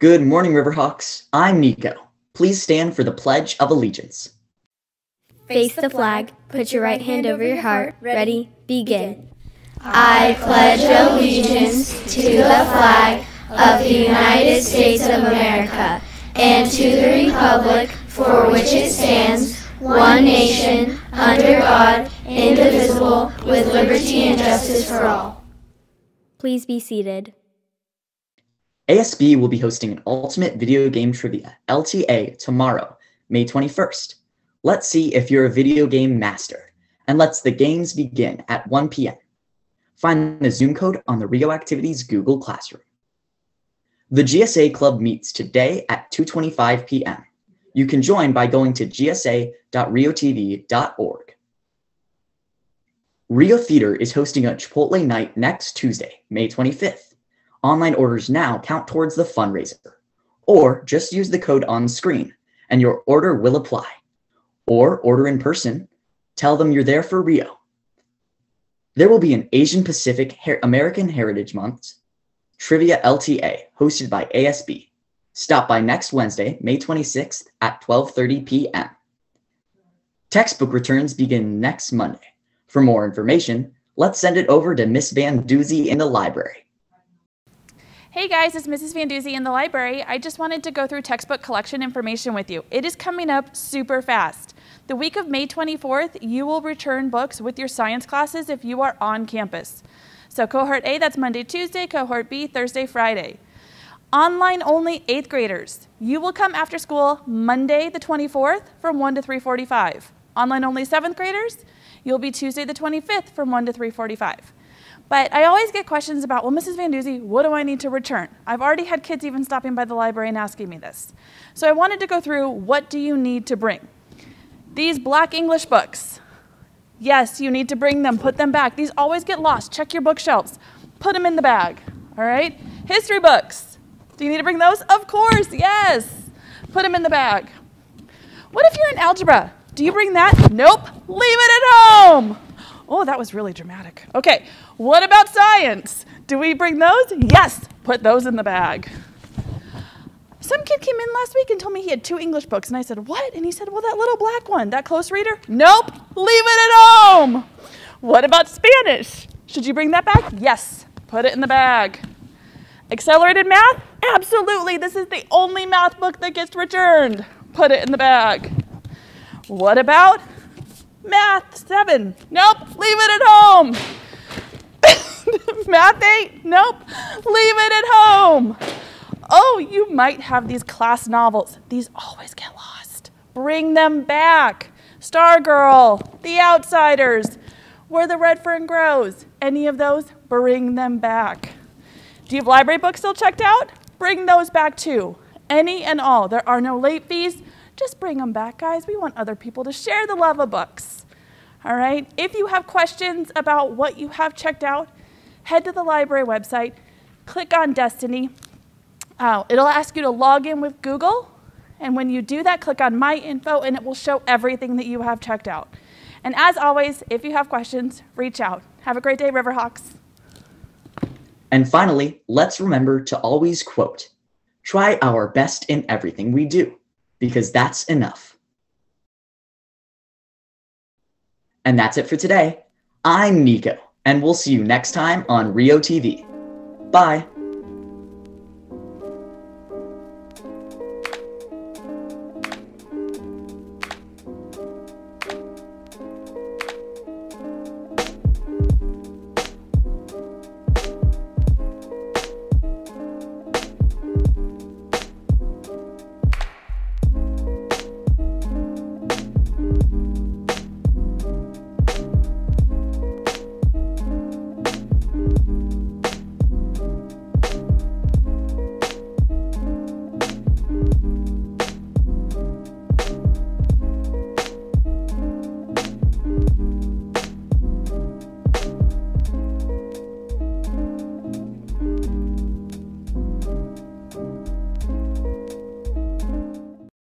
Good morning, Riverhawks. I'm Nico. Please stand for the Pledge of Allegiance. Face the flag, put your right hand over your heart. Ready, begin. I pledge allegiance to the flag of the United States of America and to the republic for which it stands, one nation, under God, indivisible, with liberty and justice for all. Please be seated. ASB will be hosting an Ultimate Video Game Trivia, LTA, tomorrow, May 21st. Let's see if you're a video game master, and let's the games begin at 1 p.m. Find the Zoom code on the Rio Activities Google Classroom. The GSA Club meets today at 2.25 p.m. You can join by going to gsa.riotv.org. Rio Theater is hosting a Chipotle night next Tuesday, May 25th. Online orders now count towards the fundraiser. Or just use the code on screen and your order will apply. Or order in person. Tell them you're there for Rio. There will be an Asian Pacific Her- American Heritage Month Trivia LTA hosted by ASB. Stop by next Wednesday, May 26th at 12:30 p.m. Textbook returns begin next Monday. For more information, let's send it over to Miss Van Doozy in the library. Hey guys, it's Mrs. Van in the library. I just wanted to go through textbook collection information with you. It is coming up super fast. The week of May 24th, you will return books with your science classes if you are on campus. So cohort A, that's Monday, Tuesday, cohort B, Thursday, Friday. Online only 8th graders. You will come after school Monday the 24th from 1 to 3:45. Online only 7th graders, you'll be Tuesday the 25th from 1 to 3:45. But I always get questions about, well, Mrs. Van Doozy, what do I need to return? I've already had kids even stopping by the library and asking me this. So I wanted to go through what do you need to bring? These black English books. Yes, you need to bring them, put them back. These always get lost. Check your bookshelves. Put them in the bag. All right? History books. Do you need to bring those? Of course, yes. Put them in the bag. What if you're in algebra? Do you bring that? Nope. Leave it at home. Oh, that was really dramatic. Okay, what about science? Do we bring those? Yes. Put those in the bag. Some kid came in last week and told me he had two English books, and I said, What? And he said, Well, that little black one, that close reader? Nope. Leave it at home. What about Spanish? Should you bring that back? Yes. Put it in the bag. Accelerated math? Absolutely. This is the only math book that gets returned. Put it in the bag. What about math 7? Nope. Leave it at home. math 8? Nope. Leave it at home. Oh, you might have these class novels. These always get lost. Bring them back. Stargirl, The Outsiders, Where the Red Fern Grows. Any of those, bring them back. Do you have library books still checked out? Bring those back too. Any and all. There are no late fees. Just bring them back, guys. We want other people to share the love of books. All right? If you have questions about what you have checked out, head to the library website, click on Destiny. Uh, it'll ask you to log in with Google. And when you do that, click on My Info, and it will show everything that you have checked out. And as always, if you have questions, reach out. Have a great day, Riverhawks. And finally, let's remember to always quote, try our best in everything we do, because that's enough. And that's it for today. I'm Nico, and we'll see you next time on Rio TV. Bye.